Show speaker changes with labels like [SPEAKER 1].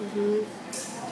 [SPEAKER 1] Mm-hmm.